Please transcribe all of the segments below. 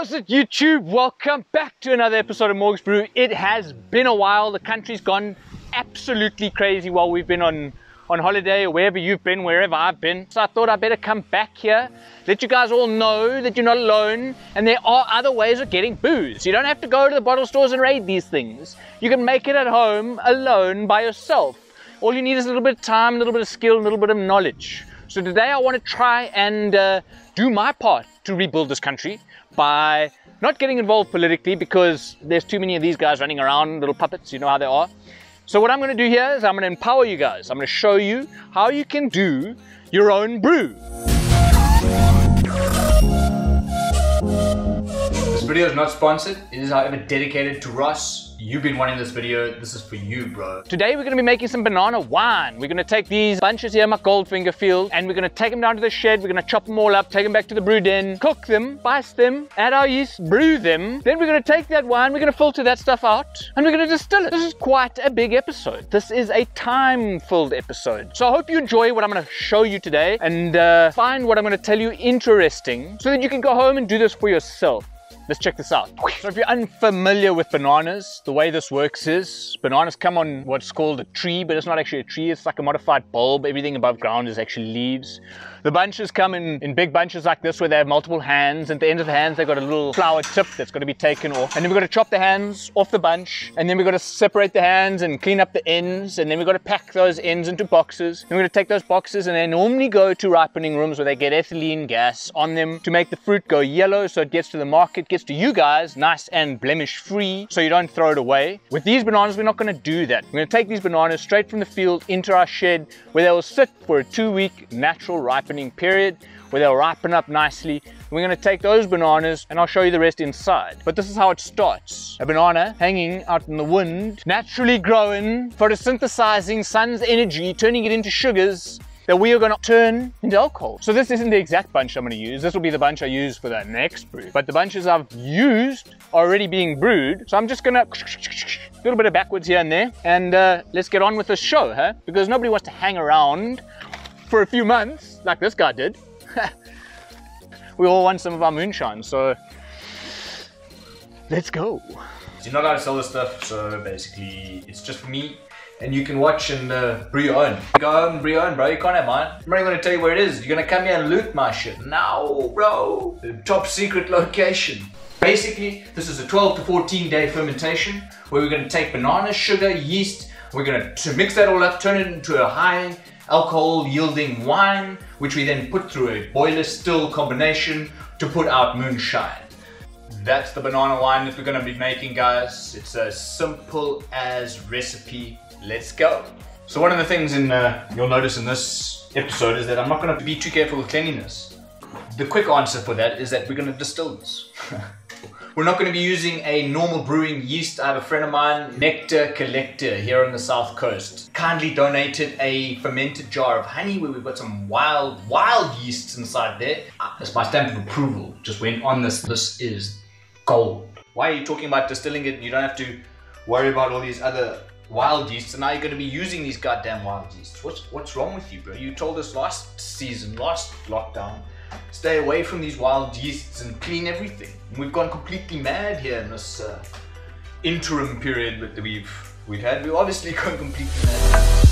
How's it YouTube? Welcome back to another episode of Morgs Brew. It has been a while. The country's gone absolutely crazy while we've been on on holiday or wherever you've been, wherever I've been. So I thought I'd better come back here, let you guys all know that you're not alone and there are other ways of getting booze. You don't have to go to the bottle stores and raid these things. You can make it at home alone by yourself. All you need is a little bit of time, a little bit of skill, a little bit of knowledge. So today I want to try and uh, do my part to rebuild this country by not getting involved politically because there's too many of these guys running around, little puppets, you know how they are. So what I'm gonna do here is I'm gonna empower you guys. I'm gonna show you how you can do your own brew. Video is not sponsored. It is however dedicated to Ross, You've been wanting this video. This is for you, bro. Today we're going to be making some banana wine. We're going to take these bunches here my Goldfinger field and we're going to take them down to the shed. We're to chop them all up, take them back to the brew den, cook them, spice them, add our yeast, brew them. Then we're going to take that wine, we're going to filter that stuff out and we're going to distill it. This is quite a big episode. This is a time-filled episode. So I hope you enjoy what I'm going to show you today and uh, find what I'm going to tell you interesting so that you can go home and do this for yourself. Let's check this out. So if you're unfamiliar with bananas, the way this works is bananas come on what's called a tree, but it's not actually a tree. It's like a modified bulb. Everything above ground is actually leaves. The bunches come in, in big bunches like this where they have multiple hands. At the end of the hands, they've got a little flower tip that's got to be taken off. And then we've got to chop the hands off the bunch. And then we've got to separate the hands and clean up the ends. And then we've got to pack those ends into boxes. And we're going to take those boxes and they normally go to ripening rooms where they get ethylene gas on them to make the fruit go yellow so it gets to the market, gets to you guys nice and blemish free so you don't throw it away. With these bananas, we're not going to do that. We're going to take these bananas straight from the field into our shed where they will sit for a two week natural ripening ripening period where they'll ripen up nicely. We're gonna take those bananas and I'll show you the rest inside. But this is how it starts. A banana hanging out in the wind, naturally growing, photosynthesizing sun's energy, turning it into sugars that we are to turn into alcohol. So this isn't the exact bunch I'm going to use. This will be the bunch I use for the next brew. But the bunches I've used are already being brewed. So I'm just going to a little bit of backwards here and there. And uh, let's get on with the show, huh? Because nobody wants to hang around for a few months, like this guy did, we all want some of our moonshine, so let's go. You're not allowed to sell this stuff, so basically it's just for me. And you can watch and uh, brew your own. Go home and brew your own, bro. You can't have mine. I'm not even gonna tell you where it is. You're gonna come here and loot my shit. No, bro. The top secret location. Basically, this is a 12 to 14 day fermentation where we're gonna take banana, sugar, yeast, we're gonna to mix that all up, turn it into a high alcohol yielding wine, which we then put through a boiler still combination to put out moonshine. That's the banana wine that we're gonna be making guys. It's as simple as recipe. Let's go. So one of the things in uh, you'll notice in this episode is that I'm not gonna be too careful with cleanliness. The quick answer for that is that we're gonna distill this. We're not going to be using a normal brewing yeast. I have a friend of mine, Nectar Collector, here on the south coast, kindly donated a fermented jar of honey where we've got some wild, wild yeasts inside there. That's my stamp of approval. Just went on this. This is gold. Why are you talking about distilling it? You don't have to worry about all these other wild yeasts, and now you're going to be using these goddamn wild yeasts. What's what's wrong with you, bro? You told us last season, last lockdown, stay away from these wild yeasts and clean everything. We've gone completely mad here in this uh, interim period that we've we've had. We've obviously gone completely mad.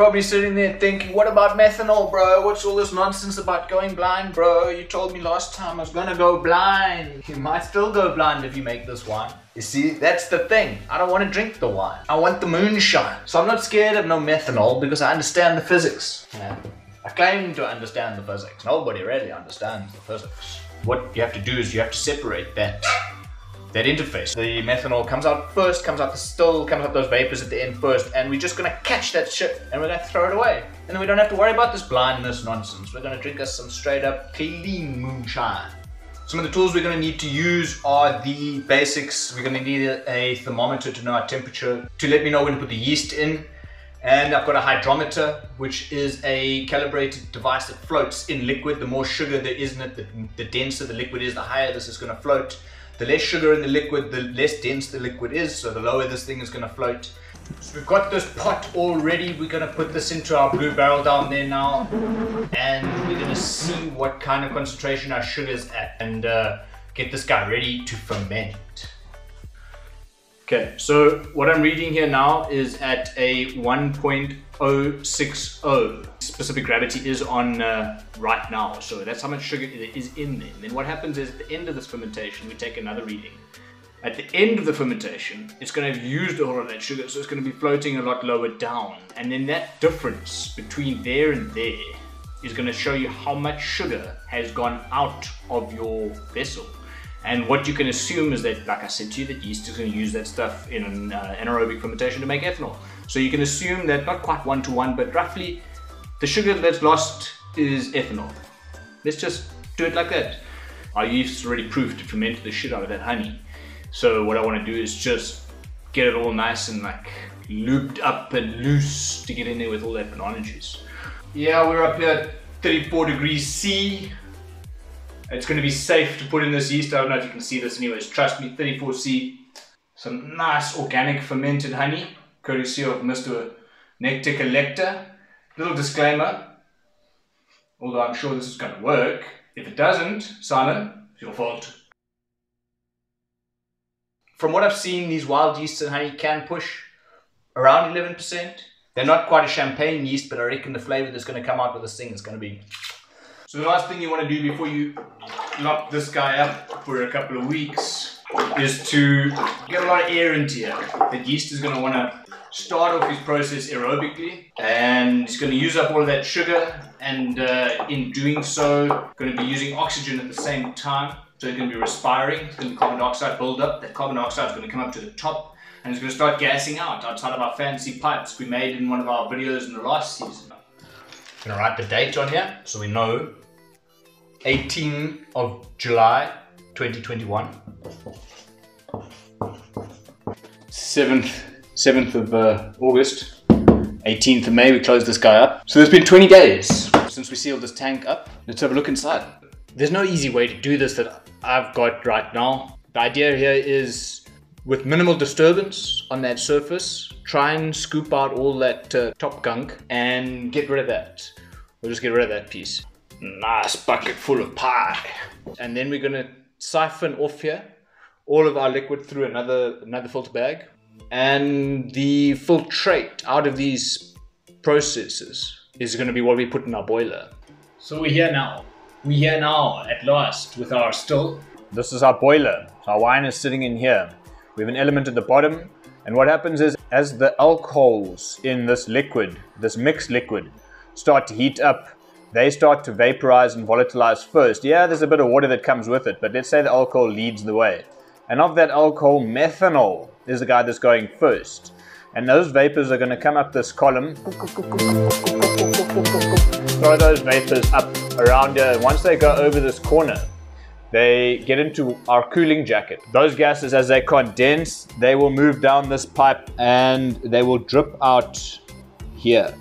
Probably sitting there thinking, what about methanol, bro? What's all this nonsense about going blind, bro? You told me last time I was gonna go blind. You might still go blind if you make this wine. You see, that's the thing. I don't want to drink the wine. I want the moonshine. So I'm not scared of no methanol because I understand the physics. Yeah. I claim to understand the physics. Nobody really understands the physics. What you have to do is you have to separate that that interface. The methanol comes out first, comes out the still, comes out those vapors at the end first, and we're just gonna catch that shit and we're gonna throw it away. And then we don't have to worry about this blindness nonsense. We're gonna drink us some straight up clean moonshine. Some of the tools we're gonna need to use are the basics. We're gonna need a thermometer to know our temperature, to let me know when to put the yeast in. And I've got a hydrometer, which is a calibrated device that floats in liquid. The more sugar there is in it, the, the denser the liquid is, the higher this is gonna float. The less sugar in the liquid, the less dense the liquid is, so the lower this thing is going to float. So we've got this pot all ready. We're gonna put this into our blue barrel down there now, and we're gonna see what kind of concentration our sugar's at, and uh, get this guy ready to ferment. Okay, so what I'm reading here now is at a 1.060. Specific gravity is on uh, right now, so that's how much sugar is in there. And then what happens is at the end of this fermentation, we take another reading. At the end of the fermentation, it's going to have used all of that sugar, so it's going to be floating a lot lower down. And then that difference between there and there is going to show you how much sugar has gone out of your vessel. And what you can assume is that, like I said to you, that yeast is going to use that stuff in an uh, anaerobic fermentation to make ethanol. So you can assume that not quite one to one, but roughly the sugar that's lost is ethanol. Let's just do it like that. Our yeast is already proof to ferment the shit out of that honey. So what I want to do is just get it all nice and like looped up and loose to get in there with all that banana juice. Yeah, we're up here at 34 degrees C. It's going to be safe to put in this yeast. I don't know if you can see this anyways. Trust me, 34C. Some nice organic fermented honey, courtesy of Mr. Nectar Collector. Little disclaimer, although I'm sure this is going to work. If it doesn't, Simon, it's your fault. From what I've seen, these wild yeasts and honey can push around 11%. They're not quite a champagne yeast, but I reckon the flavor that's going to come out with this thing is going to be so the last thing you want to do before you lock this guy up for a couple of weeks is to get a lot of air into here. The yeast is going to want to start off his process aerobically and it's going to use up all of that sugar and uh, in doing so going to be using oxygen at the same time. So it's going to be respiring, it's going to carbon dioxide build up, that carbon dioxide is going to come up to the top and it's going to start gassing out outside of our fancy pipes we made in one of our videos in the last season. I'm going to write the date on here so we know 18 of July 2021. 7th, 7th of uh, August, 18th of May, we closed this guy up. So there's been 20 days since we sealed this tank up. Let's have a look inside. There's no easy way to do this that I've got right now. The idea here is with minimal disturbance on that surface, try and scoop out all that uh, top gunk and get rid of that. We'll just get rid of that piece nice bucket full of pie. And then we're gonna siphon off here all of our liquid through another another filter bag. And the filtrate out of these processes is gonna be what we put in our boiler. So we're here now. We're here now at last with our still. This is our boiler. Our wine is sitting in here. We have an element at the bottom. And what happens is as the alcohols in this liquid, this mixed liquid, start to heat up, they start to vaporize and volatilize first. Yeah, there's a bit of water that comes with it, but let's say the alcohol leads the way. And of that alcohol, methanol is the guy that's going first. And those vapors are going to come up this column. Throw those vapors up around here. Once they go over this corner, they get into our cooling jacket. Those gases, as they condense, they will move down this pipe and they will drip out here.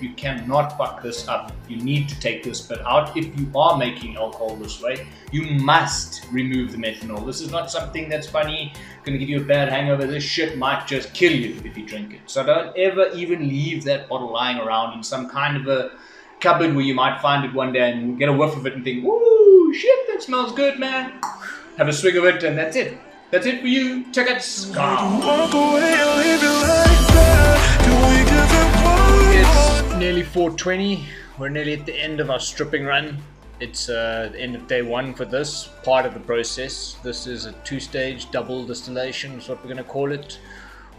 You cannot fuck this up. You need to take this bit out. If you are making alcohol this way, you must remove the methanol. This is not something that's funny, gonna give you a bad hangover. This shit might just kill you if you drink it. So don't ever even leave that bottle lying around in some kind of a cupboard where you might find it one day and get a whiff of it and think, "Ooh, shit, that smells good, man." Have a swig of it, and that's it. That's it for you. Check it. It's nearly 420. We're nearly at the end of our stripping run. It's uh, the end of day one for this part of the process. This is a two-stage double distillation, is what we're going to call it.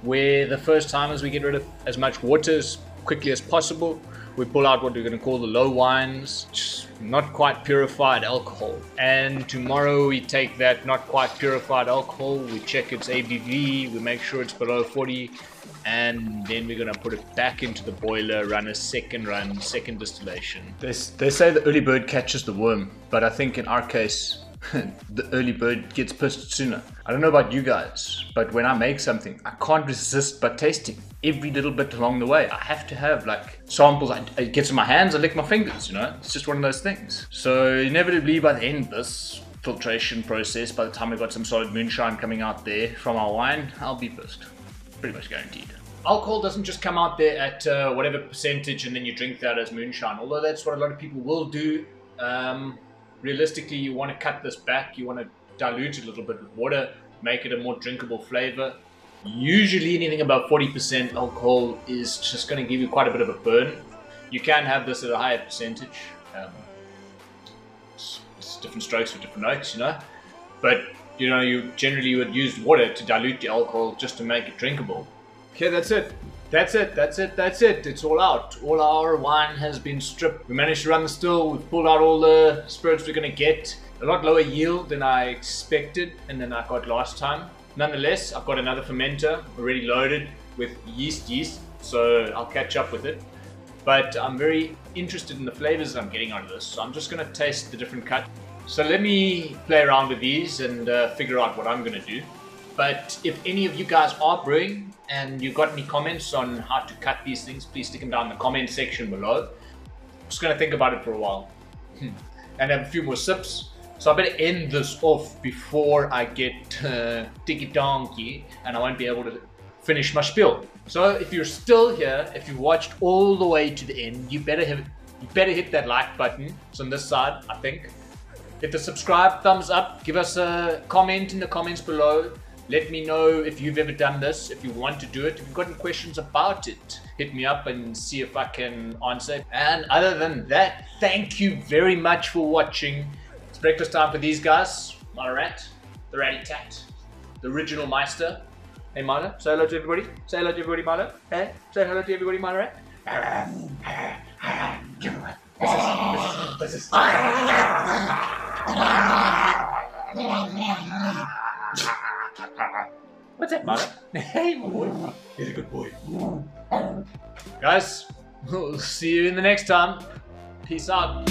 Where the first time is we get rid of as much water as quickly as possible. We pull out what we're going to call the low wines, not quite purified alcohol. And tomorrow we take that not quite purified alcohol, we check its ABV, we make sure it's below 40, and then we're gonna put it back into the boiler, run a second run, second distillation. They, they say the early bird catches the worm, but I think in our case, the early bird gets pissed sooner. I don't know about you guys, but when I make something, I can't resist but tasting every little bit along the way. I have to have like samples. I, it gets in my hands, I lick my fingers, you know? It's just one of those things. So inevitably by the end of this filtration process, by the time we've got some solid moonshine coming out there from our wine, I'll be pissed. Pretty much guaranteed. alcohol doesn't just come out there at uh, whatever percentage and then you drink that as moonshine. Although that's what a lot of people will do. Um, realistically, you want to cut this back. You want to dilute it a little bit with water, make it a more drinkable flavor. Usually, anything above 40% alcohol is just going to give you quite a bit of a burn. You can have this at a higher percentage. Um, it's, it's different strokes for different oaks, you know. But you know, you generally would use water to dilute the alcohol just to make it drinkable. Okay, that's it. That's it. That's it. That's it. It's all out. All our wine has been stripped. We managed to run the still. We've pulled out all the spirits we're gonna get. A lot lower yield than I expected and than I got last time. Nonetheless, I've got another fermenter already loaded with yeast yeast, so I'll catch up with it. But I'm very interested in the flavors I'm getting out of this, so I'm just gonna taste the different cut. So let me play around with these and uh, figure out what I'm gonna do. But if any of you guys are brewing and you've got any comments on how to cut these things, please stick them down in the comment section below. I'm just gonna think about it for a while and have a few more sips. So I better end this off before I get uh, Tiki Donkey and I won't be able to finish my spiel. So if you're still here, if you watched all the way to the end, you better hit you better hit that like button. It's on this side, I think. Hit the subscribe, thumbs up, give us a comment in the comments below. Let me know if you've ever done this, if you want to do it, if you've got any questions about it, hit me up and see if I can answer. And other than that, thank you very much for watching. It's breakfast time for these guys. My rat, the ratty tat, the original Meister. Hey Milo, say hello to everybody. Say hello to everybody, Milo. Hey, say hello to everybody, Milo rat. This is, this is, What's up, Mother? Hey, boy. He's a good boy. Guys, we'll see you in the next time. Peace out.